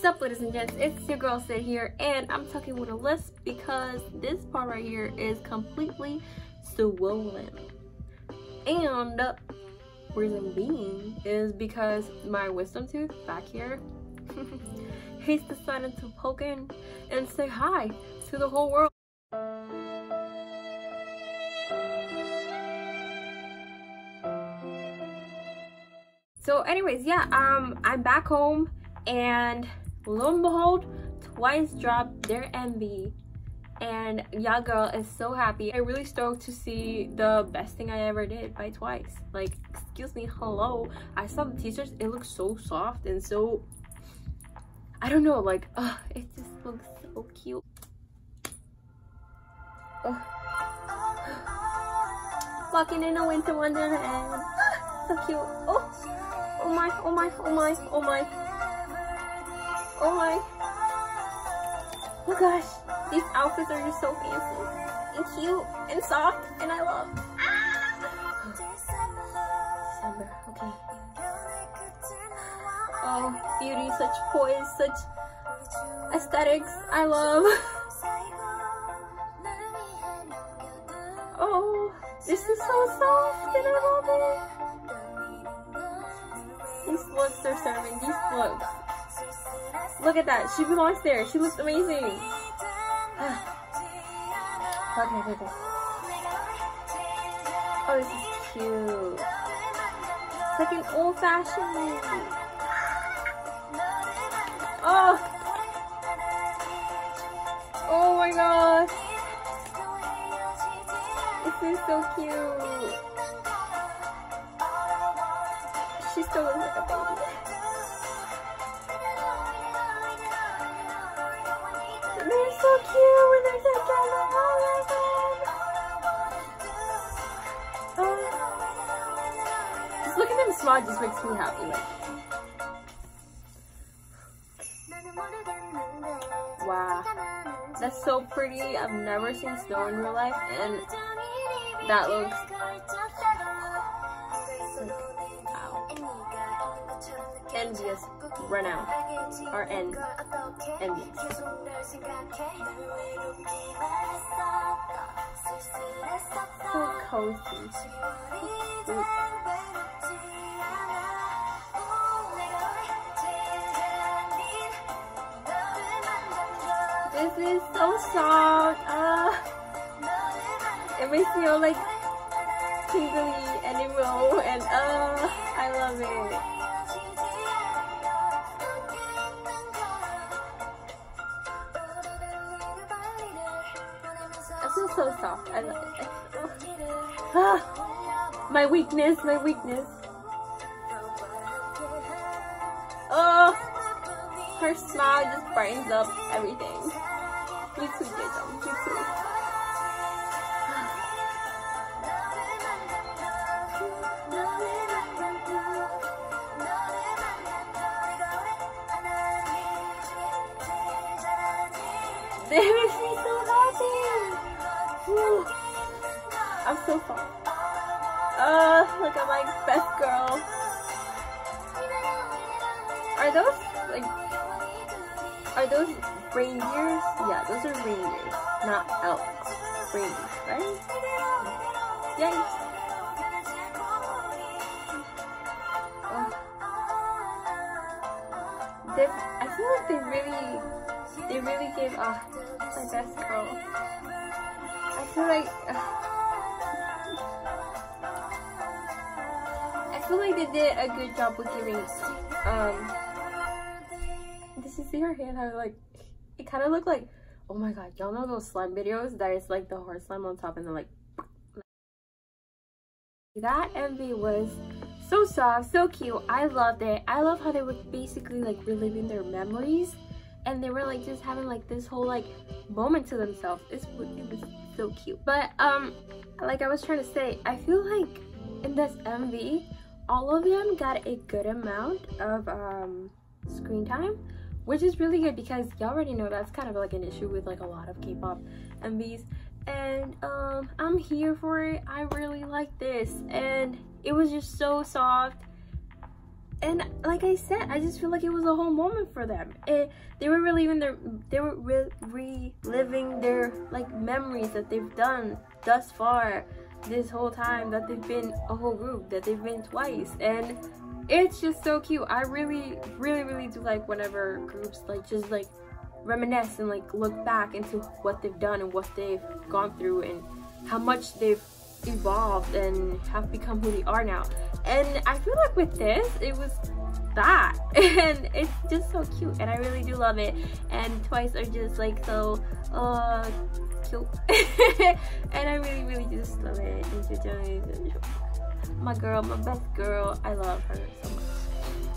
Sup ladies and gents, it's your girl Sid here and I'm talking with a lisp because this part right here is completely swollen. And reason being is because my wisdom tooth back here, he's decided to poke in and say hi to the whole world. So anyways, yeah, um, I'm back home and lo and behold, Twice dropped their MV and y'all girl is so happy. I'm really stoked to see the best thing I ever did by Twice. Like, excuse me, hello. I saw the teasers, it looks so soft and so, I don't know, like, uh, it just looks so cute. Walking in a winter wonderland. so cute. Oh, oh my, oh my, oh my, oh my. Oh my. Oh gosh. These outfits are just so fancy and cute and soft and I love. Okay. Oh, beauty, such poise, such aesthetics. I love. Oh, this is so soft and I love it. These looks are serving. These looks. Look at that. She belongs there. She looks amazing. okay, okay, okay. Oh, this is cute. It's like an old-fashioned. Oh. Oh my gosh. This is so cute. She still looks like a baby. Cute when they're together. My god. Oh. Just look at them smile just makes me happy. Wow. That's so pretty. I've never seen snow in real life and that looks envious renown or end envious. So cozy. This is so soft. Uh, it makes me all like tingly and emo and uh, I love it. So soft. I love it. Ah, my weakness, my weakness. Oh, her smile just brightens up everything. You too, Jason. You too. They makes me so happy. Whew. I'm so fun. Uh, look at my best girl. Are those like? Are those reindeers? Yeah, those are reindeers, not elks. Reindeers, right? Oh. They, I feel like they really, they really gave off my best girl. I feel like, uh, I feel like they did a good job with giving, um, did you see her hand? How like, it kind of looked like, oh my god, y'all know those slime videos that is like the horse slime on top and then like, that MV was so soft, so cute. I loved it. I love how they were basically like reliving their memories and they were like just having like this whole like moment to themselves. It's, it was so cute. But um, like I was trying to say, I feel like in this MV, all of them got a good amount of um, screen time which is really good because y'all already know that's kind of like an issue with like a lot of k-pop MVs and um i'm here for it i really like this and it was just so soft and like i said i just feel like it was a whole moment for them. It, they were reliving their they were re reliving their like memories that they've done thus far this whole time that they've been a whole group that they've been twice. And it's just so cute. I really really really do like whenever groups like just like reminisce and like look back into what they've done and what they've gone through and how much they've evolved and have become who they are now. And i feel like with this it was that. And it's just so cute and i really do love it. And twice are just like so uh cute. And i really really just love it. My girl my best girl. I love her so much.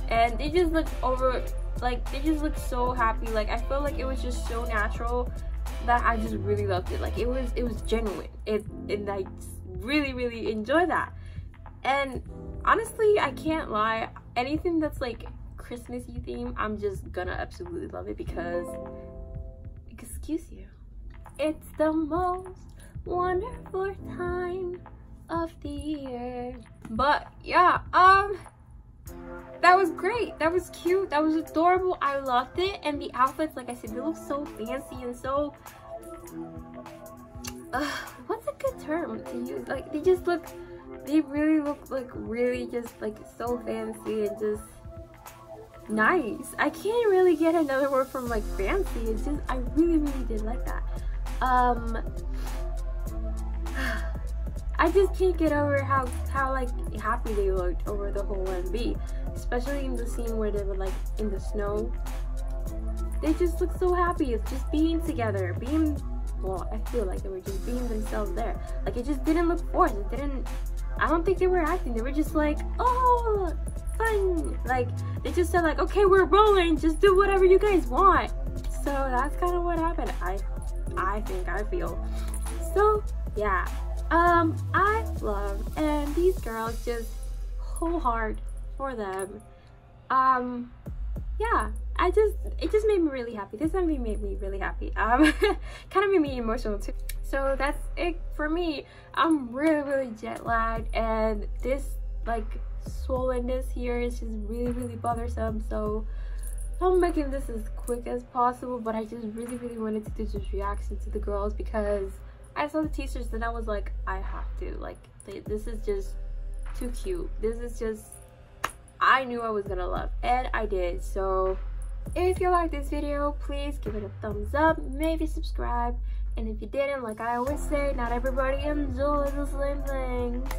And they just look over like they just look so happy. Like i feel like it was just so natural that i just really loved it. Like it was it was genuine. It and i really really enjoy that. And honestly i can't lie anything that's like christmassy theme i'm just gonna absolutely love it because excuse you it's the most wonderful time of the year. But yeah um that was great. That was cute. That was adorable. I loved it. And the outfits like i said they look so fancy and so uh, what's a good term to use like they just look they really look like really just like so fancy and just nice i can't really get another word from like fancy it's just i really really did like that um I just can't get over how how like happy they looked over the whole MV, especially in the scene where they were like in the snow. They just look so happy. It's just being together, being well. I feel like they were just being themselves there. Like it just didn't look forced. It didn't. I don't think they were acting. They were just like, oh, fun. Like they just said like, okay, we're rolling. Just do whatever you guys want. So that's kind of what happened. I, I think I feel. So yeah, um i love and these girls just whole hard for them um yeah i just it just made me really happy this movie made me really happy um kind of made me emotional too so that's it for me i'm really really jet lagged and this like swollenness here is just really really bothersome so I'm making this as quick as possible but I just really really wanted to do this reaction to the girls because I saw the t-shirts and I was like, I have to. Like, this is just too cute. This is just, I knew I was gonna love. And I did. So, if you like this video, please give it a thumbs up. Maybe subscribe. And if you didn't, like I always say, not everybody enjoys the same things.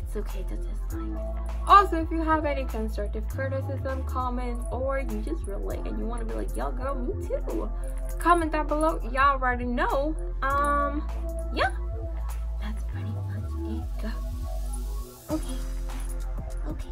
It's okay to dislike. Also, if you have any constructive criticism, comments, or you just relate and you want to be like, yo, girl, me too comment down below y'all already know um yeah that's pretty much it go okay okay